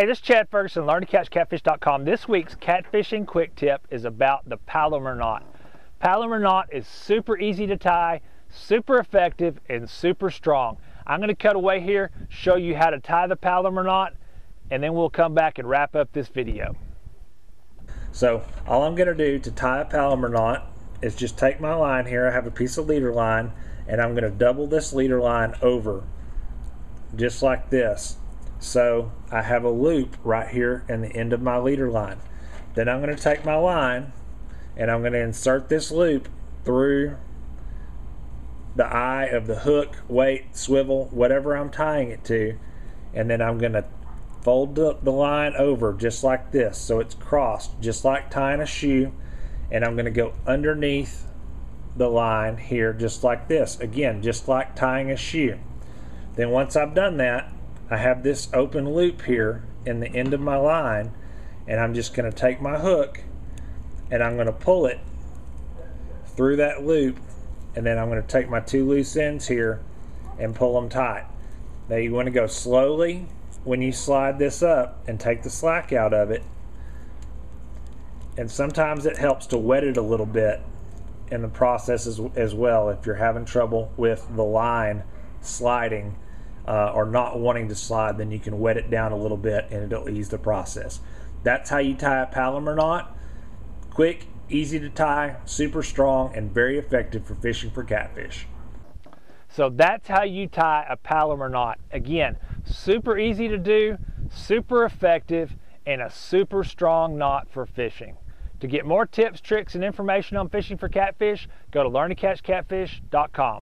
Hey, this is Chad Ferguson, learntocatchcatfish.com. This week's catfishing quick tip is about the Palomar knot. Palomar knot is super easy to tie, super effective, and super strong. I'm going to cut away here, show you how to tie the Palomar knot, and then we'll come back and wrap up this video. So all I'm going to do to tie a Palomar knot is just take my line here. I have a piece of leader line, and I'm going to double this leader line over just like this so I have a loop right here in the end of my leader line. Then I'm going to take my line and I'm going to insert this loop through the eye of the hook, weight, swivel, whatever I'm tying it to. And then I'm going to fold the, line over just like this so it's crossed just like tying a shoe and I'm going to go underneath the line here just like this again just like tying a shoe then once I've done that I have this open loop here in the end of my line and I'm just going to take my hook and I'm going to pull it through that loop and then I'm going to take my two loose ends here and pull them tight. Now you want to go slowly when you slide this up and take the slack out of it and sometimes it helps to wet it a little bit in the process as, as well if you're having trouble with the line sliding uh, or not wanting to slide, then you can wet it down a little bit and it'll ease the process. That's how you tie a Palomar knot. Quick, easy to tie, super strong, and very effective for fishing for catfish. So that's how you tie a Palomar knot. Again, super easy to do, super effective, and a super strong knot for fishing. To get more tips, tricks, and information on fishing for catfish, go to learntocatchcatfish.com.